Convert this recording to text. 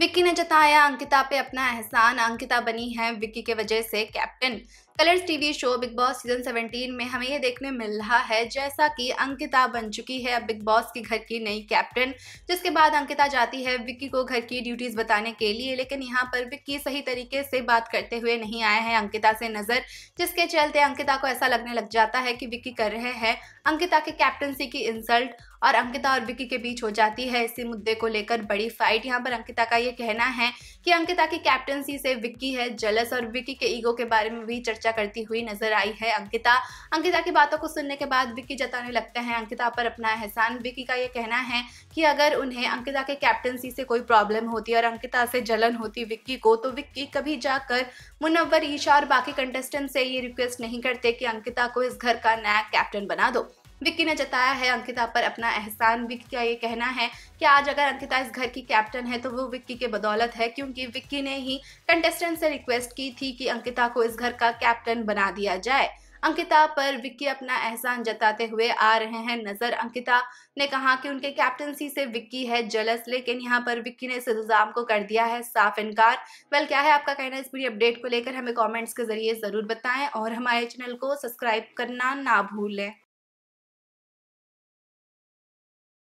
विक्की ने जताया, अंकिता पे अपना एहसान, अंकिता बनी है विक्की के वजह से captain. Colors TV show Bigg Boss season 17 में हमें ये देखने मिल रहा है, जैसा कि अंकिता बन चुकी है अब बिग बॉस की घर की नई कैप्टन जिसके बाद अंकिता जाती है विक्की को घर की ड्यूटीज़ बताने के लिए, लेकिन यहाँ पर विक्की सही तरीके से बात करते हुए नहीं आए हैं अंकिता से नज़र, जिसके चलते अंकिता को ऐसा लगने लग जाता है कि विक्की कर रहे हैं अंकिता के कैप्टनसी की इंसल्ट और अंकिता और विक्की के बीच हो जाती है इसी मुद्दे को लेकर बड़ी फाइट यहाँ पर अंकिता का ये कहना है कि अंकिता की कैप्टनसी से विक्की है जलस और विक्की के ईगो के बारे में भी चर्चा करती हुई नज़र आई है अंकिता। अंकिता की बातों को सुनने के बाद विक्की जताने लगते हैं, अंकिता पर अपना एहसान। विक्की का ये कहना है कि अगर उन्हें अंकिता के कैप्टनसी से कोई प्रॉब्लम होती और अंकिता से जलन होती विक्की को तो विक्की कभी जाकर मुनव्वर ईशा और बाकी कंटेस्टेंट से ये रिक्वेस्ट नहीं करते कि अंकिता को इस घर का नया कैप्टन बना दो। विक्की ने जताया है, अंकिता पर अपना एहसान विक्की का ये कहना है कि आज अगर अंकिता इस घर की कैप्टन है तो वो विक्की के बदौलत है, क्योंकि विक्की ने ही कंटेस्टेंट से रिक्वेस्ट की थी कि अंकिता को इस घर का कैप्टन बना दिया जाए। अंकिता पर विक्की अपना एहसान जताते हुए आ रहे हैं नज़र। अंकिता ने कहा कि उनके कैप्टनसी से विक्की है जलस लेकिन यहाँ पर विक्की ने इस इल्ज़ाम को कर दिया है, साफ़ इनकार। वेल क्या है आपका कहना? इस पूरी अपडेट को लेकर हमें कमेंट्स के ज़रिए ज़रूर बताएँ और हमारे चैनल को सब्सक्राइब करना ना भूलें।